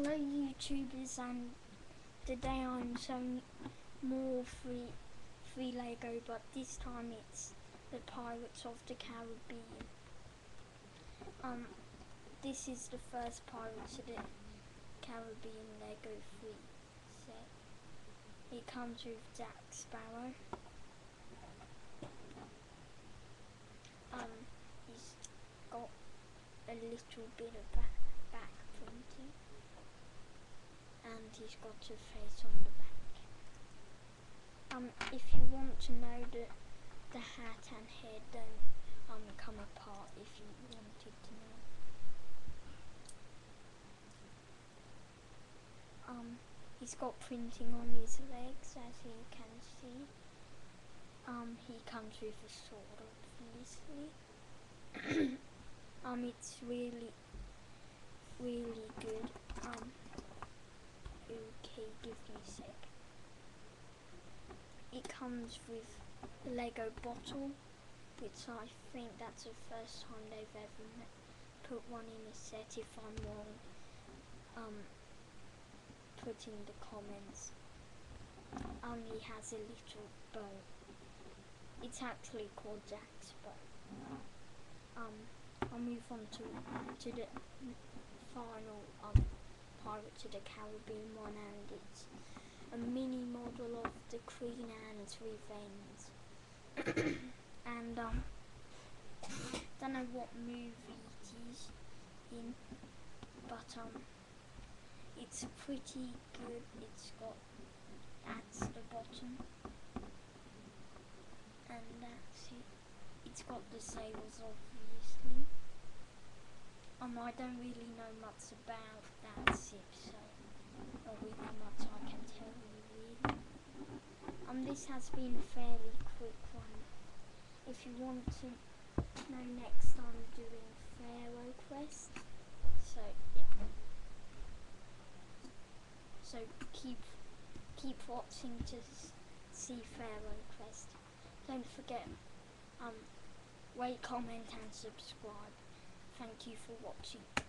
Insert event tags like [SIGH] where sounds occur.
Hello YouTubers and today I'm showing more free free Lego but this time it's the Pirates of the Caribbean. Um this is the first Pirates of the Caribbean Lego free set. It comes with Jack Sparrow. Um he's got a little bit of back, back printing and he's got a face on the back. Um, if you want to know the the hat and head don't um come apart if you wanted to know. Um, he's got printing on his legs as you can see. Um, he comes with a sword obviously. [COUGHS] um, it's really, really good. It comes with a Lego bottle, which I think that's the first time they've ever put one in a set. If I'm wrong, um, put in the comments. He has a little bow. It's actually called Jack's bow. Um, I'll move on to to the final um Pirates of the Caribbean one and it's of the Queen Anne's Revenge. [COUGHS] and um don't know what movie it is in but um it's pretty good. It's got that's the bottom and that's it. It's got the sails obviously. Um, I don't really know much about that ship, so not really much I can tell you really. Um, this has been a fairly quick one. If you want to know next time, I'm doing Pharaoh Quest, so yeah. So keep keep watching to see Pharaoh Quest. Don't forget, um, rate, comment and subscribe. Thank you for watching.